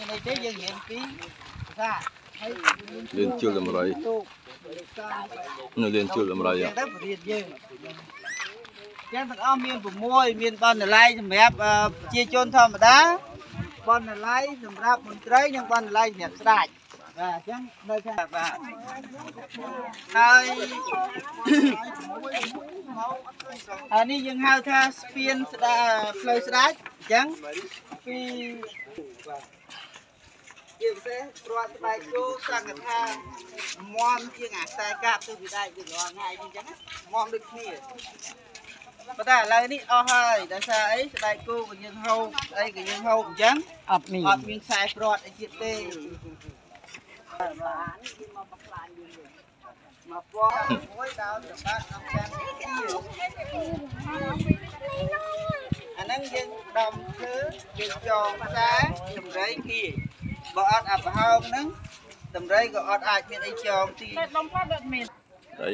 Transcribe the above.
មានអីទេយើងរៀនពីភាសាហើយរៀនជលដំរីទូកនៅរៀនជលដំរីចឹហ៎ងទៅប្រធានយើងចឹងទាំងអស់មាន6មានបណ្ណាល័យសម្រាប់អឺប្រជាជនធម្មតាបណ្ណាល័យសម្រាប់មន្ត្រីនិងបណ្ណាល័យសម្រាប់ស្ដេចបាទអញ្ចឹងនៅខាងបាទហើយអានេះយើងហៅថាស្ពានស្ដាផ្លូវស្ដេចអញ្ចឹងពី ជាពិសេសព្រាត់ស្បែកគោសង្កថាមមជាងអាខ្សែកាប់ទៅពីដែកយើងរាល់ថ្ងៃនេះអញ្ចឹងមមដូចគ្នាប៉ុន្តែឥឡូវនេះអស់ហើយដោយសារអីស្បែកគោក៏យើងហូបអីក៏យើងហូបអញ្ចឹងអត់មានអត់មានខ្សែព្រាត់អីទៀតទេមកពណ៌មួយដល់សម្បត្តិក្នុងចាំទីអាហ្នឹងយើងដំធ្វើយើងចងខ្សែតម្រៃគី បើអត់អាប្រហោងហ្នឹងតម្រៃក៏អត់អាចមានអីចងទីតែដុំផាត់អត់មានអី